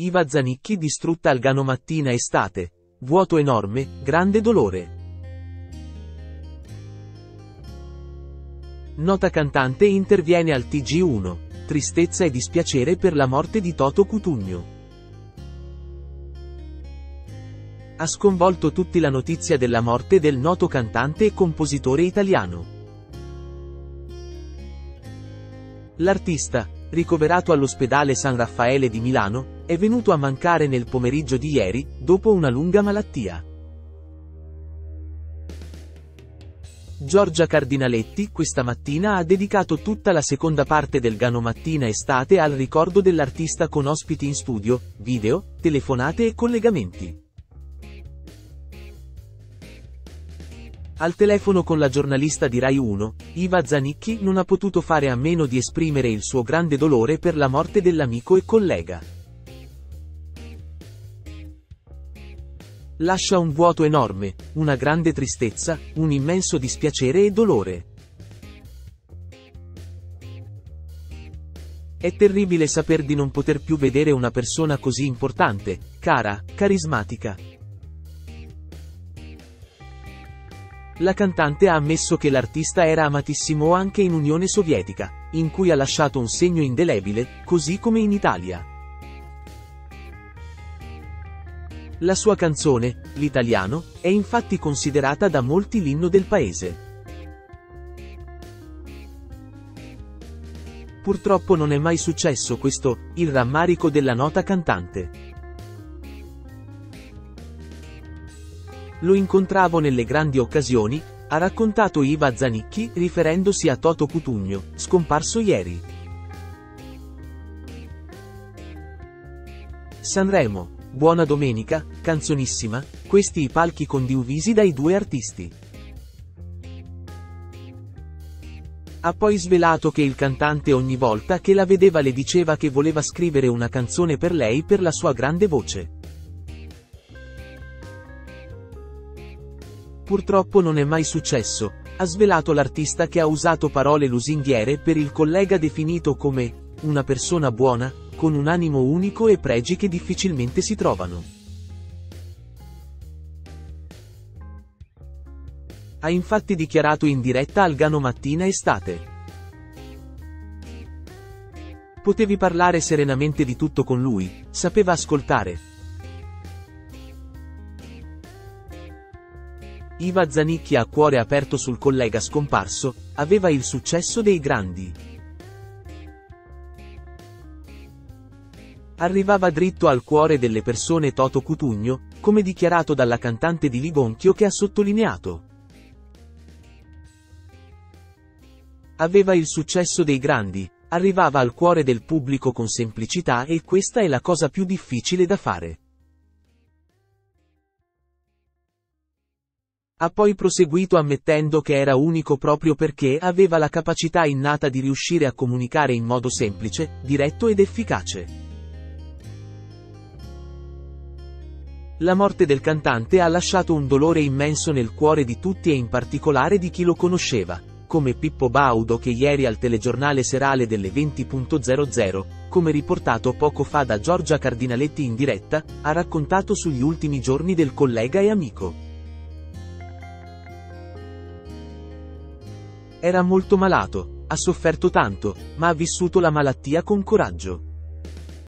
Iva Zanicchi distrutta al Gano mattina estate. Vuoto enorme, grande dolore. Nota cantante interviene al TG1. Tristezza e dispiacere per la morte di Toto Cutugno. Ha sconvolto tutti la notizia della morte del noto cantante e compositore italiano. L'artista, ricoverato all'ospedale San Raffaele di Milano, è venuto a mancare nel pomeriggio di ieri, dopo una lunga malattia. Giorgia Cardinaletti questa mattina ha dedicato tutta la seconda parte del Gano Mattina Estate al ricordo dell'artista con ospiti in studio, video, telefonate e collegamenti. Al telefono con la giornalista di Rai 1, Iva Zanicchi non ha potuto fare a meno di esprimere il suo grande dolore per la morte dell'amico e collega. Lascia un vuoto enorme, una grande tristezza, un immenso dispiacere e dolore. È terribile saper di non poter più vedere una persona così importante, cara, carismatica. La cantante ha ammesso che l'artista era amatissimo anche in Unione Sovietica, in cui ha lasciato un segno indelebile, così come in Italia. La sua canzone, l'italiano, è infatti considerata da molti l'inno del paese. Purtroppo non è mai successo questo, il rammarico della nota cantante. Lo incontravo nelle grandi occasioni, ha raccontato Iva Zanicchi riferendosi a Toto Cutugno, scomparso ieri. Sanremo. Buona domenica, canzonissima, questi i palchi condivisi dai due artisti. Ha poi svelato che il cantante ogni volta che la vedeva le diceva che voleva scrivere una canzone per lei per la sua grande voce. Purtroppo non è mai successo, ha svelato l'artista che ha usato parole lusinghiere per il collega definito come una persona buona, con un animo unico e pregi che difficilmente si trovano. Ha infatti dichiarato in diretta al Gano Mattina Estate. Potevi parlare serenamente di tutto con lui, sapeva ascoltare, Iva Zanicchi a cuore aperto sul collega scomparso, aveva il successo dei grandi. Arrivava dritto al cuore delle persone Toto Cutugno, come dichiarato dalla cantante di Ligonchio che ha sottolineato. Aveva il successo dei grandi, arrivava al cuore del pubblico con semplicità e questa è la cosa più difficile da fare. Ha poi proseguito ammettendo che era unico proprio perché aveva la capacità innata di riuscire a comunicare in modo semplice, diretto ed efficace. La morte del cantante ha lasciato un dolore immenso nel cuore di tutti e in particolare di chi lo conosceva, come Pippo Baudo che ieri al telegiornale serale delle 20.00, come riportato poco fa da Giorgia Cardinaletti in diretta, ha raccontato sugli ultimi giorni del collega e amico. Era molto malato, ha sofferto tanto, ma ha vissuto la malattia con coraggio.